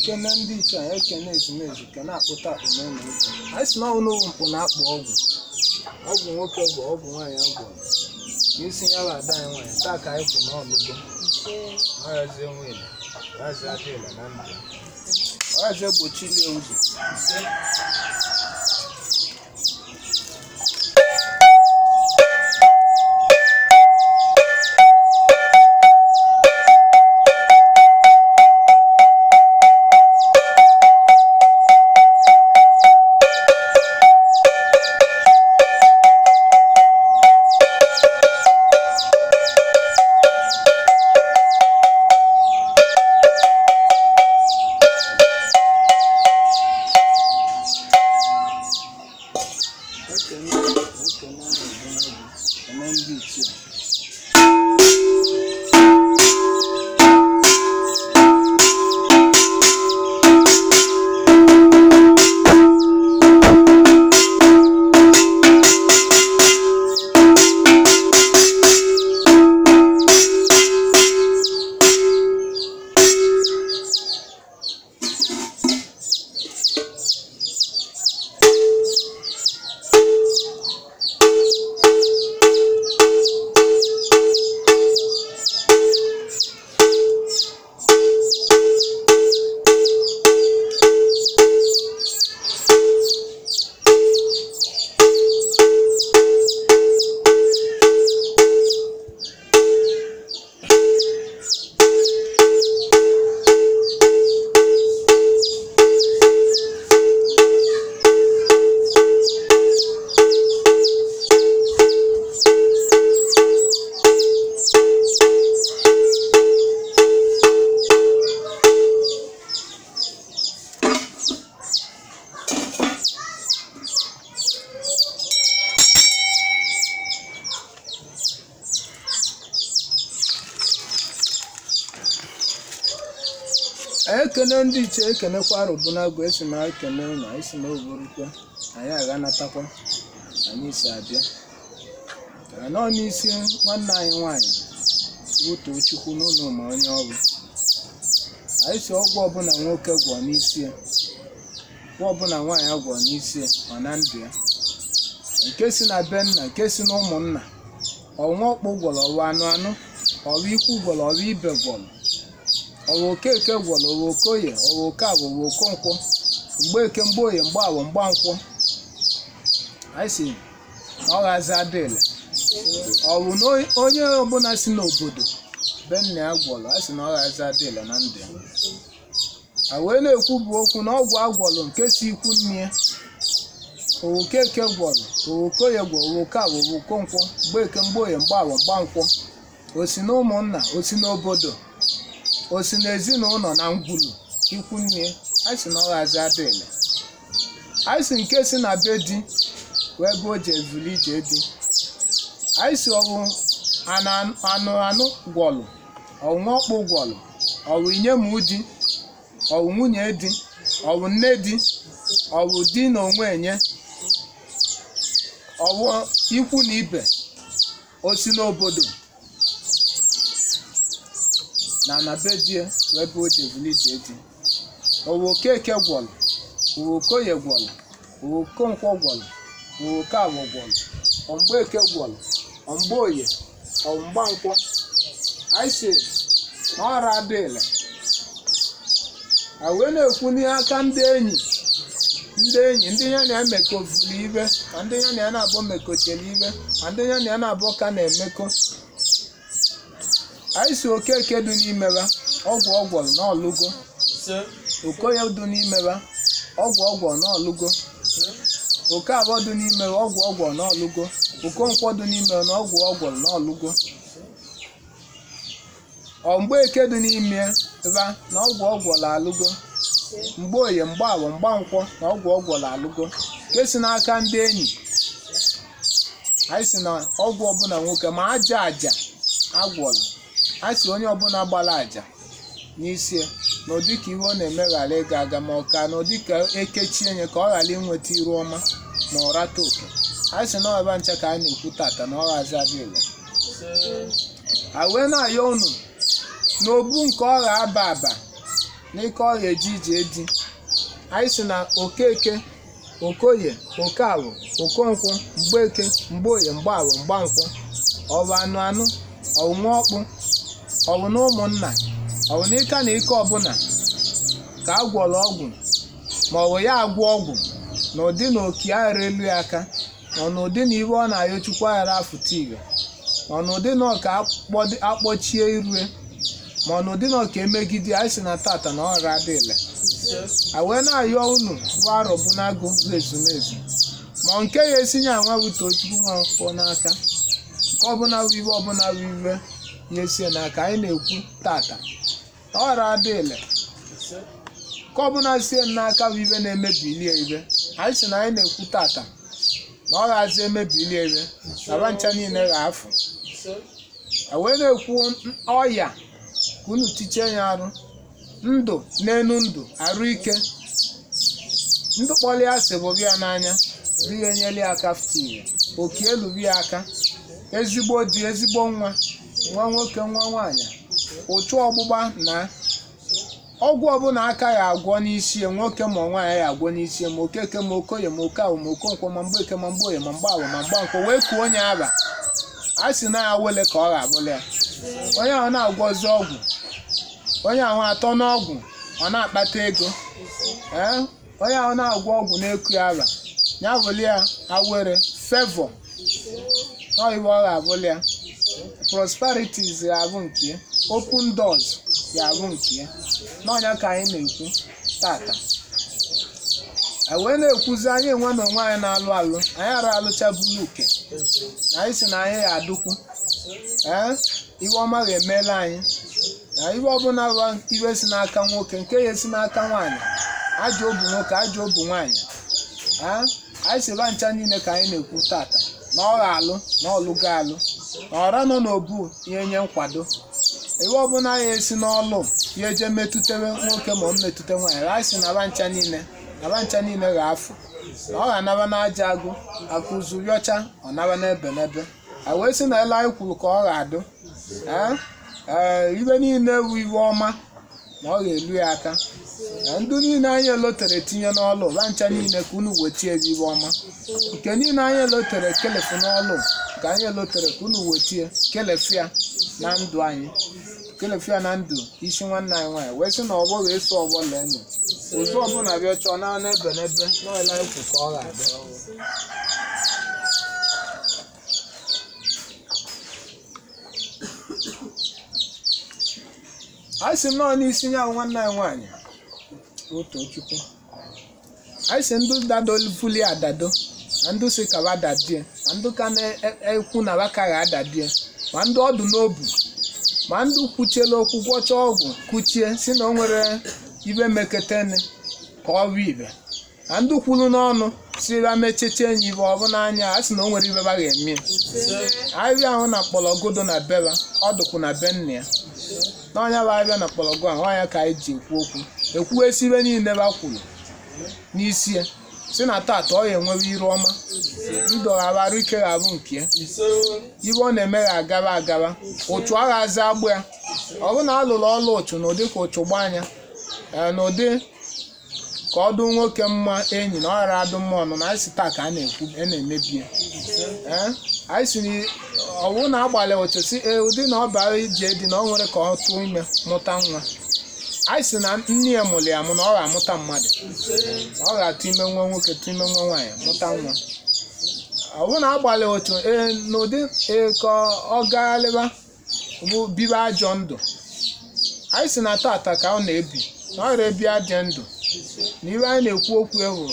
ekene ndị iche anyị ekene ezumezu kene akpụta akpụ n'ụlọ ụkwụ anyị si na ọnwụ n'ogwu mpụ na-akpụ ọgwụ ọgwụ nwoke gwọ ọgwụ nwaanyị agwọrọ n'isi ya bụ ada anyị nwaanyị taa ka anyị kwụ n'ọlụgo maazị enwele maazị adịla na ndụ maazị egbochili ụzọ ndị iche ekenekwara obunago esi m ekene na esi m anyị agha natakwa anyị si abịa nọ n'isi nwanne anyị nwanyị wutuo chukwu n'ụlọ ma onye ọrụ anyị si ọgwụ ọbụla nwoke gwọ n'isi ya ọbụla nwaanyị agwọ n'isi ya ma na ndụ ya nke si na be nna nke si na ụmụnna ọnwa ọkpụ gwọrọ ọwa anụ anụ ọwa ikwu gwọrọ ọwa ibe gwọrọ ọwa okeke gwọrọ bụ okoye owa mgbe owa okonkwọ mgbeke mgboye mgbagwọ mgbankwọ anyị si na ọ ghazi adịle ọ bụ na onye ọbụla si n'obodo be nna ya gwọrọ anyị na ọ ghazi adịle na ndụ a wee na-ekwu bụ okwu na ọgwụ agwọrọ nke si ikwu nne ya owokeke gwọrọ owokoye gwọrọ owoke agwọ owokonkwọ mgbeke mgboye mgbagwọ mgba o osi na ụmụnna o si n'obodo o si n'ezinụlọ na ngwulu ikwu nne anyị si na ọghazi adịle anyị si nke si na be di wee bụ o ji ije di anyị si ọwụ anụ anụ gwọlụ ọwụwa ọkpụ gwọlụ ọwụ inye m di ọwụ nwunye di ọwụ nne di ọwụ di na onwe enye ọwụ ikwu na ibe o si n'obodo na na be die wee bụ oji ebulije di owe okeke gwọlụ owe okoye gwọlụ owe okonkwọ gwọlụ owe okoagwọ gwọlụ ọmgbe eke gwọlụ ọmgbe oye ọmgbankwọ aisi na ọra adịla a na-ekwu n'ihe aka ndị enyi ndị enyi ndị ya na ya mekọvụrụ ibe ka ndị ya na ya na-abụ mekọchara ibe ka ndị ya na ya na-abụ ka na-emekọ anyị si eke dị n'ime n'imeba ọgwụ ọgwọ n'ọlụgo okoye dị n'imeba ọgwụ ọgwọ n'ọlụgo oke abụọ dị n'ime ọgwụ ọgwọ n'ọlụgo okonkwọ dị n'ime na ọgwụ ọgwọ n'ọlụgo mgbe eke dị n'ime ra na ọgwụ ọgwọ na-alụgo mgbe oye mgbe awọ mgbankwọ na ọgwụ ọgwọ na-alụgo nke si n'aka ndị enyi anyị si na ọgwụ ọbụla nwoke ma aja aja agwọla a sị onye ọbụla gbara àjà n'isi na ka ihe ọ na-eme ghara ịga aga ma ọ ka na ekechi ka ekechie nye ka ọ ghara inweta iru ọma ma ọ rata oke a sị na ọba ncha ka a na-ekwu tata na ọ ghazi adịghị ele a na-ayọ unu n'obu nke ọra aba aba n'ike ọra eji ije di anyị si na okeke okoye okeawụ okonkwụ mgbeke mgboye mgba mgbankwụ ọwa anụ anụ ọnwa ọkpụ ọwụ na ụmụnna ọwụ na ịka na ike ọbụla ka a gwọrọ ọgwụ ma ọ bụ ya agwọ ọgwụ na ụdị na oke aghara elu ya aka nọ n'ụdị na iwe ọ na-ayọ chukwu aghara afụta ire ma ọ n'ụdị na ọka akpọchie irue ma ọ n'ụdị na ọka emegide anyị si na tata na ọghara adịle a wee na-ayọ unu bụ arọ bụ n'agụ bụ ezumezu ma nke ya esinye anwa bụ tochukwu nwa akwụkwọ n'aka nke ọbụla bụ iwe ọbụla bụ na n'aka anyị na-ekwu tata ọra adịle ka ọbụla sie n'aka bụ ibe na-emebilie ibe anyị si na anyị na-ekwu tata na ọ ghazi emebilie ibe naba ncha niile ga-afụ e wee na-ekwu ọya ka unu tiche ya arụ ndụ n'enu ndụ arụ ike ndụ kpọrọ ya asị bụ gị ya n'anya bụ ihe enyela ya aka ftie oke elu bi ya aka ezigbo di ezigbo nwa nwa nwoke nwa nwaanyị ụtụ ọgbụgba na ọgwụ ọbụla aka ya agwọ n'isi nwoke ma nwaanyị ya agwọ n'isi ma okeke ma okoye ma oke awụ ma okonkwo ma eke ma mgboye ma mgbaawụ ma mgbankwọ wee kuo onye aba a sị na ya wele ka ọ ga-abụla ya onye ahụ na-agwọzi ọgwụ onye ahụ atọ n'ọgwụ ọ na-akpata ego ee onye ahụ na-agwọ ọgwụ na-eku ya ara ya bụli ya awere fevọ ọ ga-abụla ya prosperities ya bụ nke ya open doors ga bụ nke ya n'ọnya ka anyị na-ekwu tata e wee na-ekwuzi anyị enwe na onwe anyị na-alụ alụ anyị ara alụchabụla uke na anyị si na anyị ya adụkwu ee iwe ọma ga-emela anyị na iwe ọbụla iwe si n'aka nwoke nke ya esi n'aka nwaanyị ajọ obu nwoke ajọ obu nwaanyị ee anyị si ba ncha niile ka anyị na-ekwu tata na ọ ga-alụ na ọlụgo alụ ọra nọ n'obu ihe nye nkwado iwe ọbụla ya esi n'ọlụ ya eje metụtewe nwoke ma ọ metụte nwaanyị a sị naba ncha niile naba ncha niile ga-afụ na ọ ga-anaba n'aja agụ akụzụ rịọcha ọ naba n'ebe n'ebe a wee sị na ele anyị kwuru ka ọ ga-adụ ee ibe niile wu iwe ọma na ọ ga-elu ya aka na ndị niile anya elotere tinye n'ọlụ la ncha niile ka unu wetie gị ibe ọma nke niile anya elotere kelefu n'ọlụ ka anya elotere ka unu wetie kelefia na ndụ anyị kelefia na ndụ isi nwanne anyị nwaanyị wee sị na ọgbọ wee so ọgbọ leenụ otu ọbụla bịa chọọ na n'ebe n'ebe n'ọla ekwu ka ọ ga-adị a sị m nọọ n'isi nya nwanne anyị nwaanyị Utochukwu anyị si ndị dadofuli adado na ndụ si kawa adadie ma ndị ka na-ekwu e, e na wakaghị adadie ma ndị ọdụ n'obu ma ndụ kwuchiela okwu gwọcha ọgwụ kuchie si na ọ nwere ibe meketeni ka ọ bụ ibe na ndị kwulu n'ọnụ sira mechiche enyi ibe ọ bụ n'anya a sị na ọ nwere ibe ba emie eme ahụ na mkpọrọgodo na beba ọdụkwụ na be ya n'ọnya bụ ahịrịa na mkpọrọgodo ahụ ọnya ka anyị ji ekwu okwu ekwuesi ibe niile ba kwuru n'isi ya si na tata ọ ya enwewe iru ọma ndụ ghabarụ ike ghabụ nke ya ibe ọ na-eme ya agaba agaba otu agha aza agbụ ya ọ bụrụ na ọlụ otu na ụdị ka otu gba anya na ụdị ka ọ dụ nwoke mma enyi na ọ ghara adụ mma ọnụ na taa ka a na-ekwu a e na-emebi ya na agbalị otu si e, ụdị na ọ bara ije dị na ọ nwere ka ọ tụọ ime mụta nwa anyị si na nne ya mụrụ ya mụ na ọ ga-amụta mmadụ ọ ga-atụ ime nwa nwoke tụ ime nwa nwaanyị mụta nwa ọ bụrụ na agbalị otu ee n'ụdị e, ka ọ gaghalịba bụ bibe ajọ ndụ anyị si na tata ka ọ na-ebi na ọ ebi ajọ ndụ na ibe anyị na-ekwu okwu ewu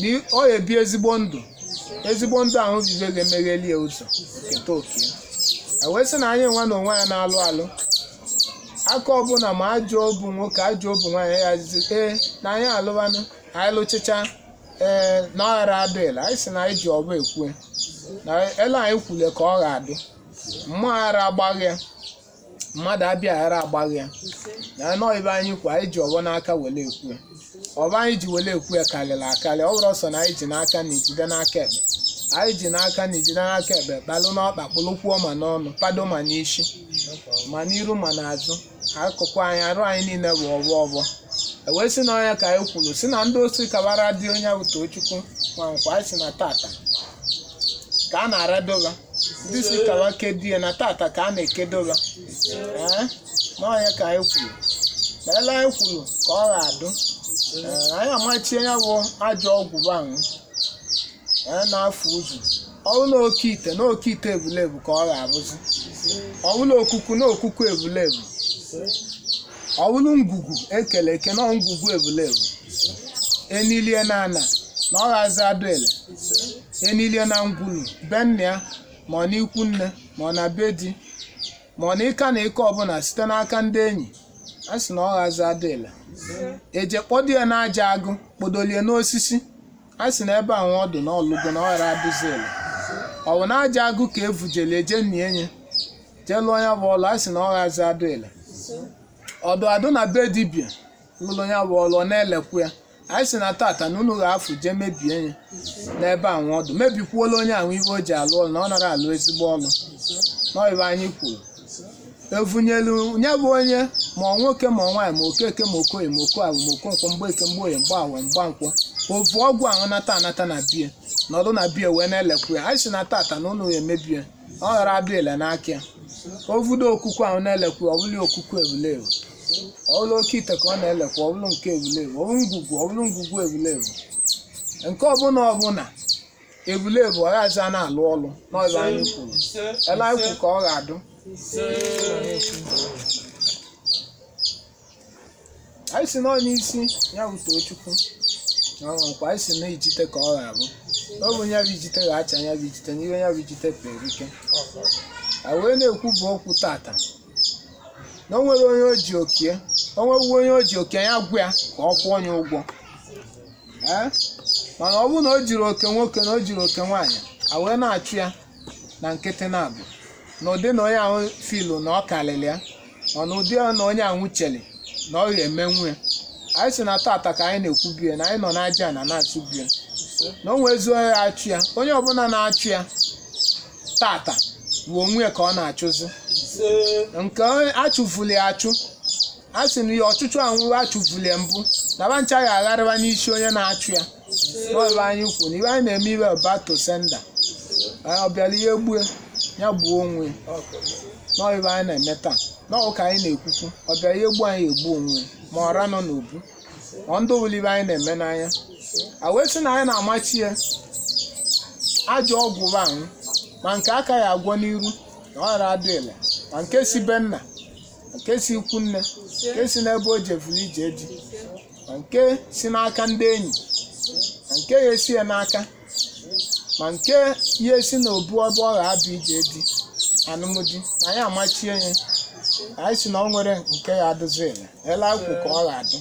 na ọ ebi ezigbo ndụ ezigbo ndụ ahụ vive ga-emegheli ya ụzọ nketa oke e wee sị na anyị nwa na onwe ya na-alụ alụ aka ọbụla ma ajụ obu nwoke ajụ obu nwaanyị ya zizi ee na anyị alụbanụ anyị lụchicha ee na ọghara adịla anyị si na anyị ji ọba ekwue na ele anyị kwule ka ọ ga-adị mmụọ ghara agbaghị mmadụ abịa aghara agbaghị ya na anọ ibe anyị kwa anyị ji ọbọ n'aka wele ekwue ọba anyị ji wele ekwue karịrị akarị ọ bụrụ ọsọ na anyị ji n'aka na ejide n'aka ekpe anyị ji n'aka na iji n'aka ekpe kpalụ n'ọkpa kpụlụkwuo ma n'ọnụ kpado ma n'isi ma n'iru ma n'azụ akụkụ anyị arụ anyị niile bụ ọbọ ọbọ ewee sị na ka anyị kwuru si na ndị osi kawara dị onye utochukwu ma nkwa anyị si na tata ka a na-aradoba ndị si kawa kedie na tata ka a na-ekedoba ee n'ọnya ka anyị kwuru na ele anyị kwuru ka ọ ga-adụ anyị amachie ya bụ ajọ ọgwụ banwụ Eh, na-afụ ụzụ ọwụ na oke ite na oke ite ebulebu ka ọ ga-abụzi ọwụ na okuku na okuku ebulebu ọwụlụ ngwugwu ekele eke na ngwugwu ebulebu enilie na ana na ọ ghazi adụele enilie na ngwulu be nna ma ọ n'ikwu nne ma ọ na be di ma ọ na ịka na ịka ọbụla site n'aka ndị enyi a sị na ọ ghazi adụele eje kpọdie na aja agụ kpodolie n'osisi a sị na ebe a nwa ọ dị n'ọlụgo na ọghara ọ bụ na aja agụ ka evujele eje nie enyi jee lụọ ya bụ ọlụ a sị na ọ ghazi adụile ọdụ adụ na be dibia lụrụ ya bụ ọlụ ọ na-elekwu ya anyị sị na tata na unu ga-afụ jee mebie nye n'ebe a nwa ọdụ mebikwuola onye ahụ iwe o ji alụ ọlụ na ọ nara alụ ezigbo ọlụ n'ọyịba anyị kwuru evunyelu nye bụ onye ma nwoke ma nwaanyị ma okeke ma okoye ma okoawụ ma okonkwọ mgbeeke mgboye mgbaawụ mgbankwọ ovu ọgwụ ahụ nata anata na bie nọdụ na bie wee na-elekwu ya anyị si na tata na ụnụ emebie ọ ghara abịa ele n'aka ya ovudo okwukwe ahụ na-elekwu ọbụla okwukwe ewulewu ọbụla oke ite ka ọ na-elekwu ọbụla nke ewulewu ọbụla ngwugwu ọbụla ngwugwu ewulewu nke ọbụla ọbụla ọ ghazi a na-alụ ọlụ n'ọzọ anyị kwuru ele anyị kwuru ka ọ ga-adụ anyị si n'ọ n'isi ya wutoo chukwu nkwa anyị si na ijite ka ọ ga-abụ ọ bụ ya bụ ijite ga-acha ya bụ ijite n'ihe ya bụ ijite pere ike wee na-ekwu bụ okwu tata na onwere onye o ji okie onwegwu onye o ji okie ya gwụ ya ka ọ kwụọ onye ụgwọ mana ọ bụrụ na o jiri oke nwoke na o jiri oke nwaanyị a wee na-achụ ya na nkịtị na-abụ na ụdị na onye ahụ filu na ọ karịrị ya ọ na ụdị na onye ahụ chere na ọ ga eme ya anyị si na tata ka anyị na-ekwu bie na anyị nọ n'aja na na-achụ bie na o nwee zuo achụ ya onye ọbụla na-achụ ya tata bụ onwe ka ọ na-achụzi nke achụvuli achụ a sị na ihe ọchụchụ anwụ achụvuli mbụ na bancha ga-agharịba n'isi onye na-achụ ya n'ọbụ anyị kwu na iwe anyị na-eme iwe ọba ọ bịara ihe gbue ya gbuo onwe n'ọịba anyị na-eme taa ka anyị na-ekwukwu ọbịa ihe ya anyị egbu onwe ma ọra nọ n'obu ma ndị owulibe anyị na-eme n'anya awesị na anyị na-amachi ya ajọ ọgwụ anyị ma nke aka ya agwọ n'iru na ọ ghara adị ele ma nke si be nna nke si ikwunne nke si n'ebe o jevuru ije eji ma nke si n'aka ndị enyi ma nke ya esi ya n'aka ma nke ihe si na obu ọbụ ọgha abụ ije di anụmdi anyị amachie ya anyị si na ọ nwere nke ya adụzi ele akwụ ka ọ ga adị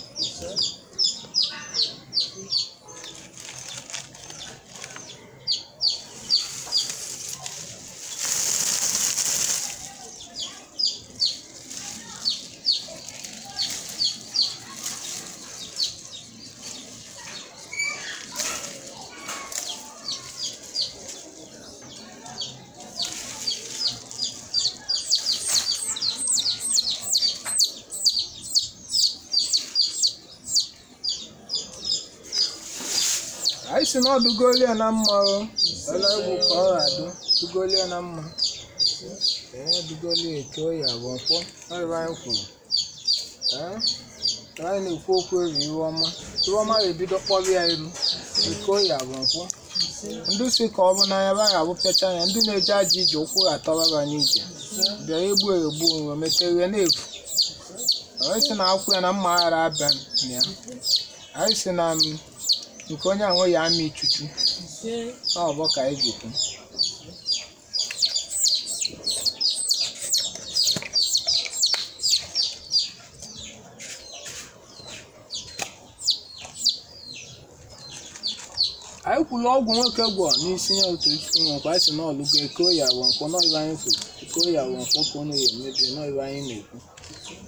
ọ dugolie na mma o ele egwu ka ọ ga-adụ na mma ee dugolie eke oyi abụ mfọ ọrịba anyị kwuru ee anyị na-ekwu okwu ọma ga-ebido ya iru eke ndị si ka ọ bụ n'anya ba ga-abụ pịacha ya ndị na-eji aja ije ụkwụ ga-atọbaba n'ije bịa egbu egbu anyị si na akwụ ya na mma aghara mm, nke onye ahụ ya ama ichuchu ọbọ ka anyị ga anyị kwuru ọgwụ nwoke gwọ n'isi ya otu isi nkwa si na ọlụgo eko ya bụ nkwụ n'ọyịba anyị kwuru eko ya bụ nkwụ ka ụnụ ya emebi n'ọyịba anyị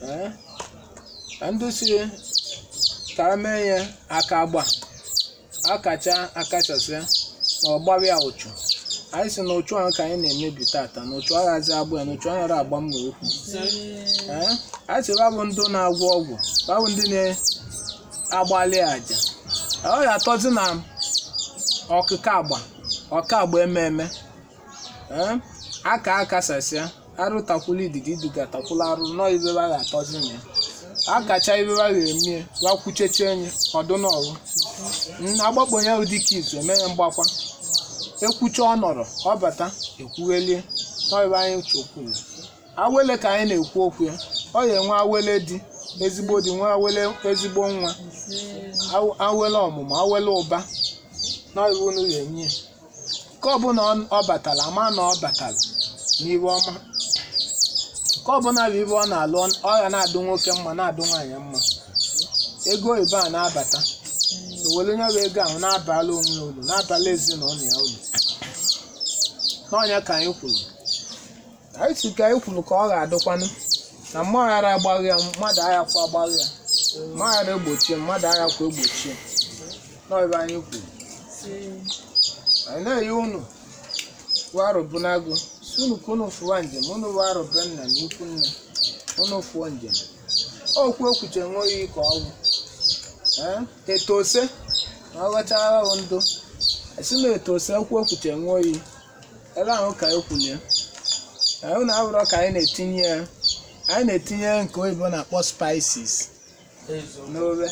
na-ekwu ka ndị si ka mee ya aka gba akacha akachasịa ma ọ gbawa ụchụ anyị si na ụchụ ahụ ka anyị na-emebi tata na ụchụ aghazi agbụ ya na ụchụ aghara agba mma okwu anyị si babụ ndị na-agwọ ọgwụ babụ ndị na-agbalị àjà ọ ya atọzi na ọkụkọ agba ọka agba ememe aka akasasịa arụtakwula ididi idugatakwula arụ nọọ ibebe a ga-atọzi na ya akacha ibebe ba ga-emie wakwuchechie enyi ọdụ n'ọrụ agbakpo ya ụdị ka izu eme ya mgbakwa ekwucha ọ nọrọ ọ bata ekwughelie n'ọba anyị chekwuru awele ka anyị na-ekwu okwu ya ọ ya enwe awele dị ezigbo dị nwee awele ezigbo nwa awele ọmụmụ awele ụba n'ọiwu na ụlọ enyi nke ọbụla ọ batara ama na ọ batara n'ihu ọma nke ọbụla bụ ibe ọ na-alụ ọ ya na-adụ nwoke mma na-adụ nwaanyị mma ego ibe a na-abata na were nya bụ ego ahụ na-abalị onwe ulu na-abalị ezinụlọ ya ulu n'ọnya ka anyị kwuru anyị si ka anyị kwuru ka ọ ga-adịkwanụ na mmadụ ghara agbaghị ya mmadụ aghakwa agbaghị ya mmadụ ghara egbochie mmadụ aghakwa egbochie n'ọbịa anyị kwuru anyị na eyi unu warụ bunagụ si unu ka unu fụwa njem unu warụ be nna na ikwu nne unu fụọ njem okwu ekwuche nwe oyi ka ọgwụ etose na ọghọchara ahụ ndụ esi na etose ekwu okwute nwa oyi ebe ahụ ka ekwulie ahụ na abụrọ ka anyị na-etinye anyị na-etinye nke oyibo na-akpọ spices n'obe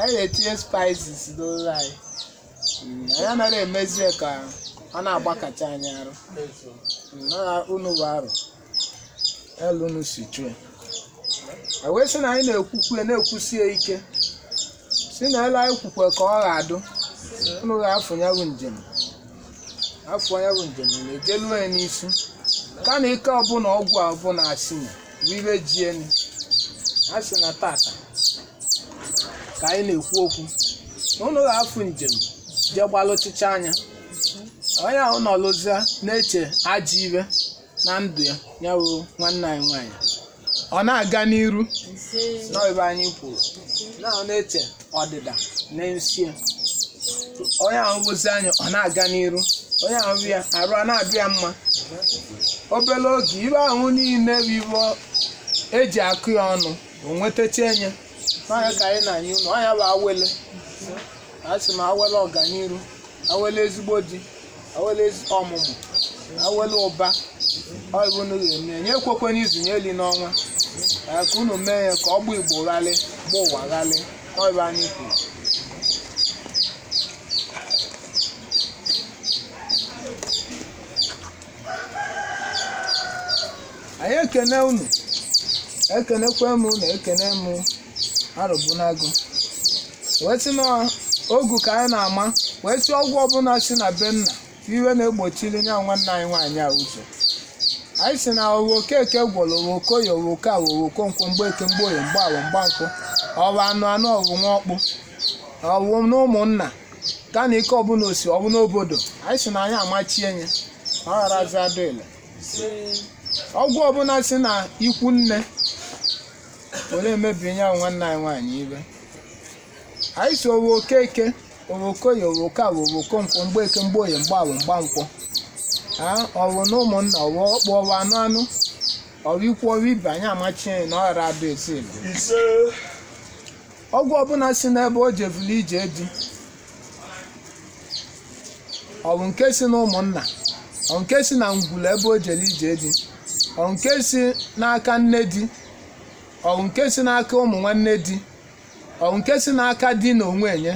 anyị na-etinye spices n'obe anyị anya anaghị emezie ka ọ na-agbakacha anyị arụ unu bụ arụ elu unu si E wee sị na anyị na-ekwukwe na-ekwusie ike si na ele anyị kwukwe ka ọ ga-adụ ụnụ ga ya bụ njem afọ ya bụ njem na-ejelu ya n'isi ka na ike ọbụla ọgwụ ọbụna asị na bụ ibe jienu a sị na tata ka anyị na-ekwu okwu na ụnụ ga njem jee gbalụchicha anya onye ahụ nọlụzie na-eche ajọ ibe na ndụ ya ya nwanne anyị nwaanyị ọ na-aga n'iru n'oyibo anyị kwuru na ọ na-eche ọdịda na nsi onye ahụbụzi anyị ọ na-aga n'iru onye ahụbụ ya arụ a na-adụ ya mma obere oge ibe ahụ niile bụ ibe eji akụ ya ọnụ onwetacha enye n'anya ka anyị na-anyị ụlọ ọnya bụ awele asị m awele ọganiru awele ezigbo di awele ọmụmụ awele ụba ọ bụ na-enye ekwekwe n'izu na-eli n'ọnwa ka unu mee ya ka ọ gba Igbo ghalị gba ụwa ghalị ọibe anyị kwuru anyị ekene unu ekenekwe m na ekene m arụbunago wetị ogu ka anyị na-ama wesị ọgwụ ọbụla si na benna ka iwe na-egbochiri nya nwanne anyị nwaanyị a ụzọ anyị si na owo okeke gwọrọ owokoye owoko awooko nkwụ mgbeke mgboye mgbawo mgbankwụ ọwụ anụ anụ ọwụ nwaọkpụ ọwụ na ụmụnna gaa na ike ọbụla osi ọwụ n'obodo anyị si na anyị amachie ya ọ gharazi adụ ile ọgwụ ọbụla si na ikwu nne were emebinye nwanne anyị nwaanyị ibe anyị si owo okeke owokoye owoko awowoko nkwụ mgbeke mgboye mgba mgbankwụ ọwụ na ụmụnna ọwụ ọkpọwa anụ anụ ọwụ ikwu ibe anyị amachi na ọghara adụ esi ọgwụ ọbụla si n'ebe o jevuru ije dị. ọwụ nke si na ụmụnna ọwụ si na ngwulu ebe o jere ije di ọwụ si n'aka nne di ọwụ nke si n'aka ụmụ nwanne di ọwụ nke si n'aka di na onwe enye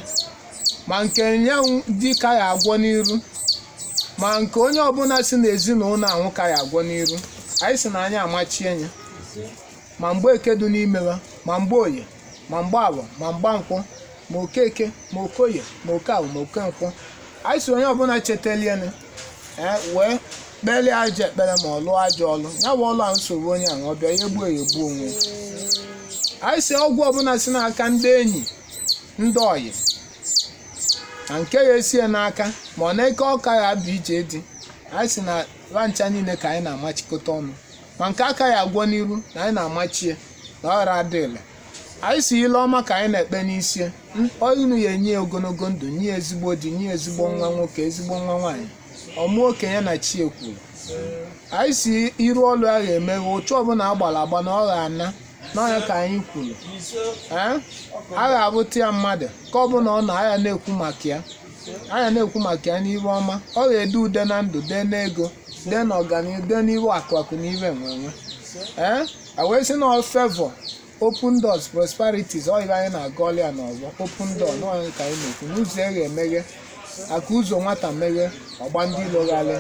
ma nke nye dị ka ya agwọ n'iru ma nke onye ọbụla si n'ezinụlọ anwụ ka ya agwọ n'iru anyị si na anyị amachie anya ma mgbe n'ime ha ma mgbe oye ma mgbe abọ ma mgba nkwụ ma oke-eke ma okoye ma oke-abụ ma oke nkwụ anyị si onye ọbụla chetalienu e, wee kpelie ajọ ekpere ma ọ lụọ ajọ ọlụ ya bụ ọlụ ahụ nsogbu onye ahụ ọbịa ya egbuo ya egbuo onwe anyị si ọgwụ ọbụla si n'aka ndị enyi ndị ọyị na nke ya esie n'aka ma ọ na-eke ọka ya bụ ije dị anyị si na rancha niile ka anyị na-amachikọta ọnụ ma nke aka ya agwọ n'iru na anyị na-amachi ya na ọ ghara adịla anyị si ile ọma ka anyị na-ekpe n'isi inu ya enye ogologo ndụ nye ezigbo dị nye ezigbo nwa nwoke ezigbo nwa nwaanyị ọmụ okenye na chi ekwuru anyị si iru ọlụ ya ga-emeghe ụchụ ọbụla agbara agba na ọ ghara ana n'ahịa ka anyị kwuru eh, a ga-abụta ya mmadụ ka ọ na ọ na aya na-ekwu maka ya aya na-ekwu maka ya n'ihe ọma ọ ga-ede ude na ndụ dee n'ego dee n'ọganihu ọganihu dee n'iwe akụ na ibe nwenwe ee eh, wee sị na fevọ open doors prosperities ọ ibe anyị na-agọlị ya n'ọgbọ open door n'ọhịa ka anyị na-ekwu n'ụzọ e ga-emeghe akụ ụzọ nwata meghe ọgba ndị ilo ghalị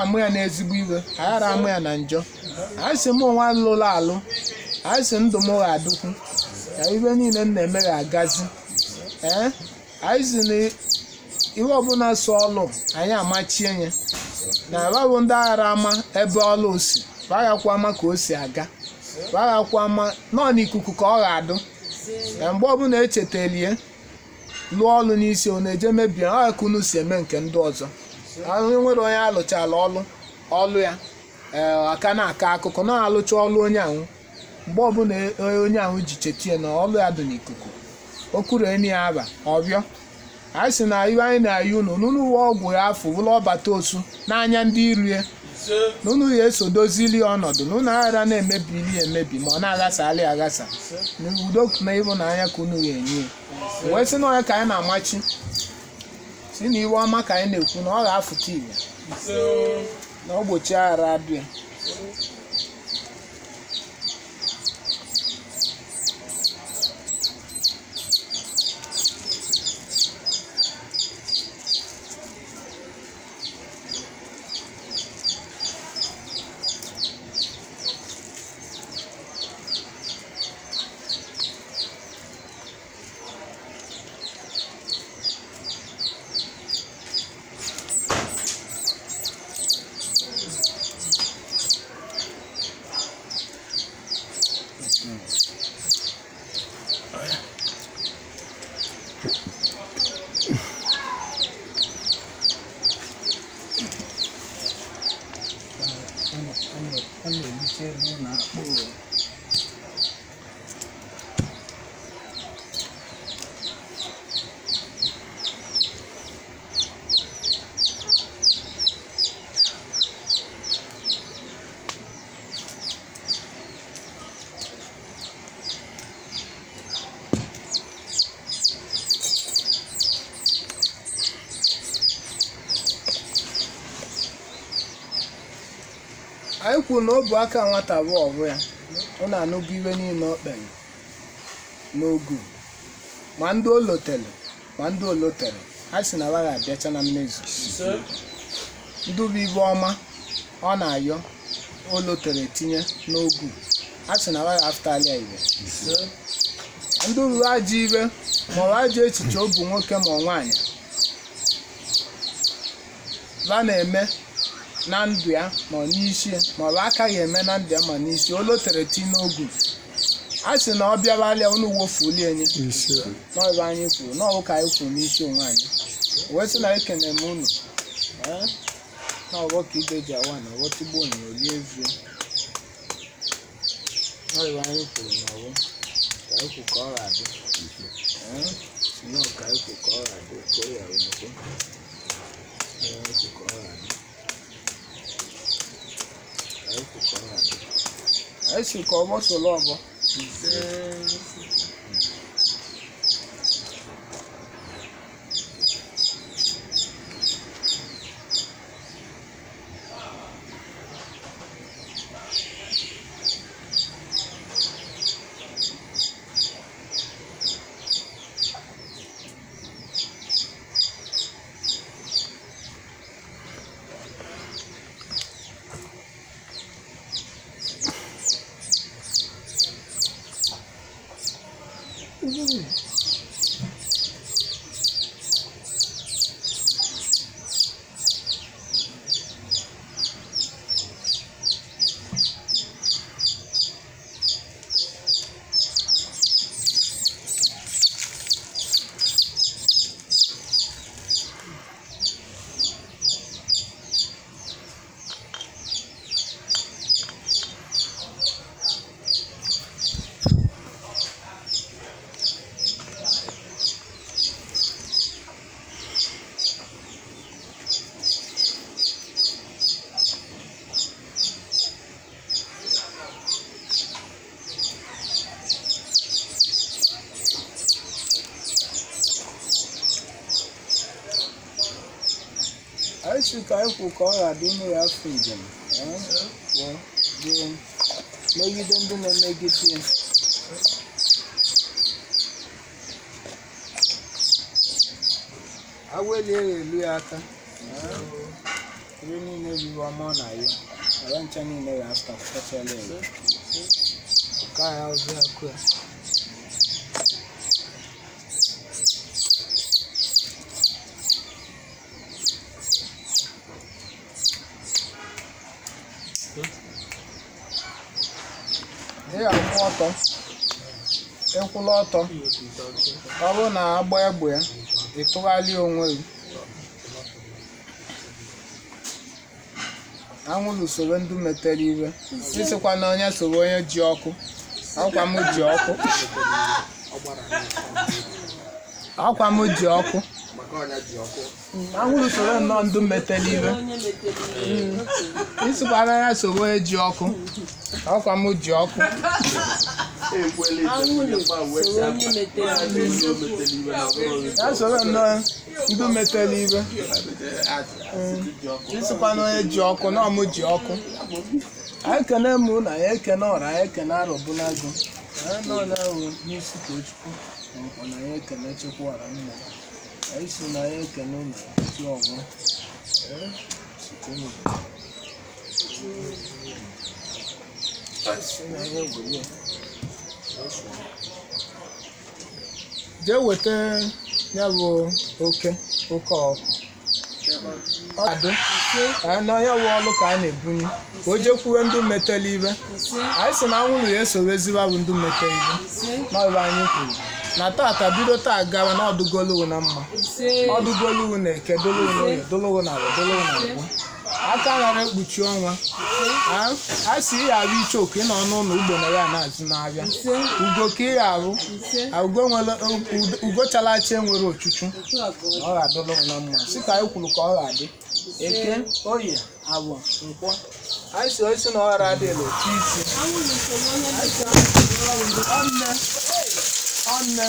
amụ ya n'ezigbo iwe aghara amụ ya na njọ anyị si mụ onwe lụrụ alụ anyị si ndụ m ga adụkwu ibe niile m na-eme ga-agazi ee anyị si na ihe ọbụla so ọlụ anyị amachie ya na babụ ndị aghara ama ebe ọlụ si baghakwa ama ka o si aga baghakwa ama nọ n'ikuku ka ọ ga-adụ na mgbe ọbụla echetalie lụọ ọlụ n'isi ọ na-eje mebie ọha ka unu si eme nke ndị ọzọ onye nwere onye alụchala ọlụ ọlụ ya aka na-aka akụkọ na-alụcha ọlụ onye ahụ mgbe ọbụla e, e, onye ahụ ji chetie na ọlụ ya dị n'ikuku okuru enyi ya aba ọbịọ anyị si na anyị na-ayị unu n'ụlọ uwe ọgwụ ya afọ ụlọ ọbata osu n'anya ndị irie n'ụlọ ya eso dozili ọnọdụ n'ụlọ aghara na-emebili emebi ma ọ na alị aghasa n'udo na ịhụnanya ka unu ya enye wee na onye ka anyị na-amachi si na iwe ọma ka anyị na-ekwu na ọ ga-afụta iwe na ogbochi aghara adị Mm. na ọ aka nwata bụ ọbụ ya ọ na-anụgo iwe niile ọ kpere n'ogu ma ndị olotere ma ndị olotere ha si na agaghị abịacha na mmezu bụ ibe ọma ọ na-ayọ olotere tinye n'ogu ha si na agaghị afụtalịa ibe ndị ruru ajọ ibe ma ọ ajọ echiche ọ nwoke ma ọ nwaanyị ba na-eme na ndụ ya ma ọ n'isi ma ọ bụ aka ya eme na ndụ ya ma n'isi o lotere ti n'ogu a sị na ọ bịabalịa unu wofulie enye n'ọbụ anyị kwuru n'ọbụ ka anyị kwuru n'isi onwe anyị wee sị na ekene m unu n'ọbụ ka ibe ji awa na ọghọtigbo onyolie evie n'ọbụ anyị kwuru na ka anyị kwuru ka ọ ga-adị si n'ọbụ ka anyị kwuru ka ọ ga-adị ka ọ ya onyekwe ka ọ ga-adị anyị sị ka ọ gbasolo ọbọ Chika ekwu ka ọ ghara ime ya afọ njem megide ndị na-emegide ya aweli elu ya aka ihe niile ruru ọma na ya ala ncha niile ga aka kachara elu nke ahụ ya Ụlọ ọtọ ọ bụrụ na agba egbe ịtụgharịa onwe gị anwụrụ usoro ndụ metere iwe ịsịkwa na onye soro onye ji ọkụ akwa m ji ọkụ m ji ọkụ Mm, anwụrụ soro nnọọ ndụ metela iwe ịsụkwara ya sowe ji ọkụ ọkwa ji ọkụ ya soro nnọọ ndụ iwe ịsụkwana mm, onye ji ọkụ na ọmụ ji ọkụ anyị m na ya ekene ọra anyị ekene arụbụlagụ nọ n'isi ka na anyị so na ya ekene na ndị ọgbọ jee weta ya bụ oke oke ọkụ ya wụ ọlụ ka a na-ebunye ka o jekwuwe ndị metela ibe anyị so na anwụrụ ya esowe eziba bụ ndị ibe n'ọrụ anyị kwuru na tata bido taa gawa na ọdụgolowu na mma ọdụgolowu na eke dolowu na ụlọ na ala dolowu na agwa aka nara ekpuchi ọnwa a sị ya arụ ichoku ị nọ n'ụlọ ugbo na ya na-azụ n'abịa ugo ka ị arụ ugo chalachi enwere ochuchu ọ ga-adolowu na mma sị ka anyị kwuru ka ọ ga-adị eke oyi agwa nkwọ anyị si osi na ọghara adịla otu isi ọnne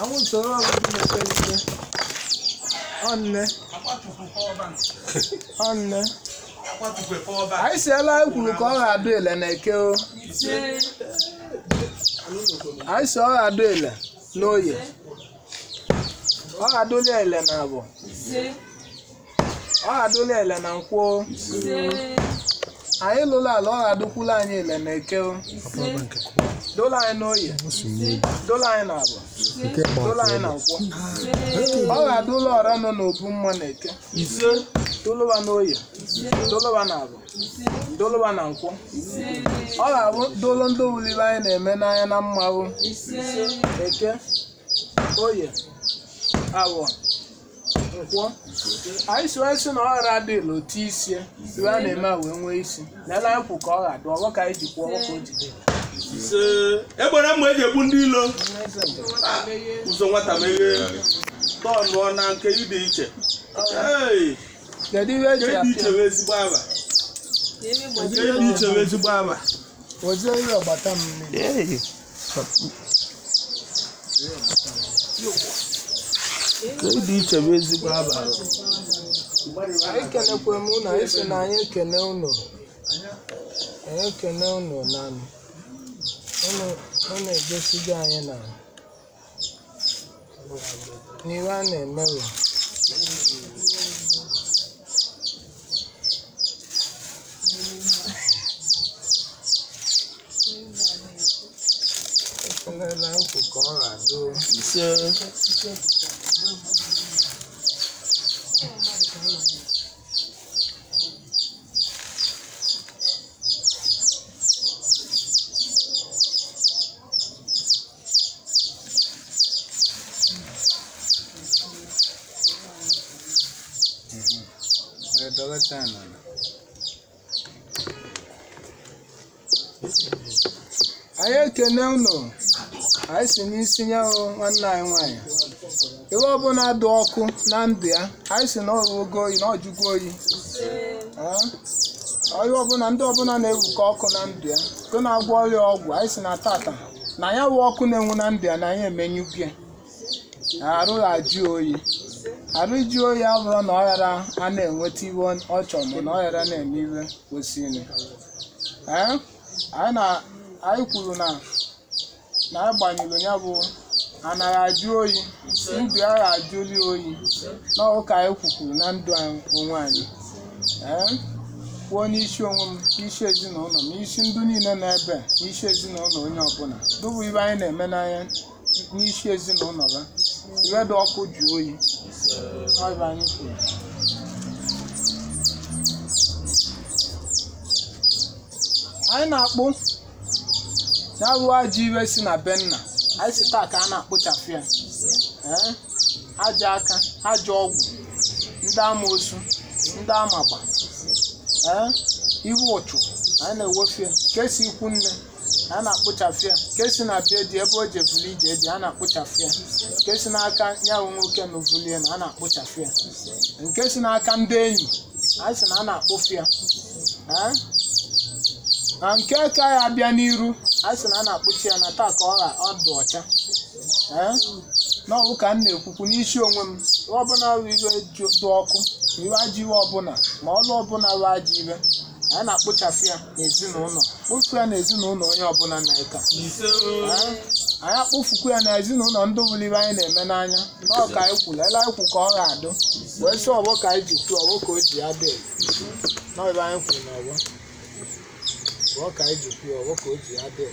anwụnta onye ọbụla mepere ike ọnne ọnne anyị siela ekwuru ka ọ ga-adụ ele na eke o anyị si ọ ga-adụ ele n'oye ọ ga-adụli ele na abụ ọ ga-adụli ele na nkwụ anyị lụrụ ala ọ ga-adụkwula anyị ele na eke dola anyị n'oye dola anyị na abụọ dola anyị ọ ga-adị ụlọ ọra nọ n'obu mma na eke dolụwa n'oye dolụwa na abụọ dolụwa na nkwọ ọ ga-abụ dolo ndị owulibe anyị na-eme n'anya na mmanwụ eke oye abụọ nkwọ anyị si wee sị na ọra dịla otu isi iwe a na-eme a wee nwee isi lele anyị kwụ ka ọ ga-adụ ọgbọ ka anyị ji kwụọ ọgbọ ka o ji dị egbere mma eji ekpu ndị ilo ụzọ nwata meghe tọnụọ na nke ịdị iche kedu ihe eji apịa kedu iche wee ezigbo ama ozie ihe ọgbata mmiri ịdị iche bụ ezigbo abalị anyị kenekwa m ụnụ anyị sị na anyị ekene ụnụ anyị kene ụnụ na ọ na-egosigo anyị na n'ihe a na-emewe ekelela nkwu ka ọ ghado adụ unu anyị si n'isi nye hụ nwanne anyị nwaanyị iwe ọbụla dị ọkụ na ndụ ya anyị si na ọrụ ogo oyi na ọjụgo oyi ọrịa ọbụla ndị ọbụla na-ewukọ ọkụ na ndụ ya nke na-agba ọrịa ọgwụ anyị si na tata na ya wụ ọkụ na-enwu na ndụ ya na anyị emenyubie arụ ajụ oyi arụ ji oyi abụrụ na ọ ghara a na-enweta iwe ọ chọrọ ma na ọ ghara na-eme iwe kwesịrị anyị kwuru na na agbanyelụ ya bụ anaghị ajụ oyi ndụ agha ajụli oyi na ụka anyị e kwukwuru na ndụ onwe anyị ee kwuo n'isi onwe m n'isi ezinụlọ m n'isi ndụ niile na ebe n'isi ezinụlọ onye ọbụla dụbụ ibe anyị na-eme n'anya n'isi ezinụlọ ha iwe dị ọkụ jụ oyi ọbịa anyị kwuru anyị na-akpụ na aja iwe si na benna nna anyị taa ka a na-akpochapụ ya aja aka aja ọgwụ ndị amoosu ndị amagba iwe ụchụ anyị na-ewefe ka e si ikwu nne a na-akpụchafụ ya ka e si na bie dị ebe o ji ebuli ije dị e a na-akpụchafụ ya nke si n'aka nyanwụ nwoke na ovulie na a na-akpụchafụ ya nke si n'aka ndị enyi anyị sị na a na-akpụfụ ya na nke ka ya abịa n'iru asị na a na-akpụchi ya na taa ka ọ dị ọcha n'ọwụ ka m na-ekwukwu n'isi onwe m ọbụla iwe dị ọkụ na iwe ajọ iwe ọbụla ma ọlụ ọbụla wee ajọ iwe anyị na-akpụchasị ya n'ezinụlọ kpụfu ya n'ezinụlọ onye ọbụla na-eka anyị akpụfukwu ya n'ezinụlọ ndị bụrụ ibe anyị na-eme n'anya n'ọka anyị kwuru ele anyị ka ọ ga-adụ wee sị ọgbọ ka anyị ji kwuo ọgbọ ka o ji adị nọ ebe anyị kwuru n'ọgbọ 我开几票，我过几下呗。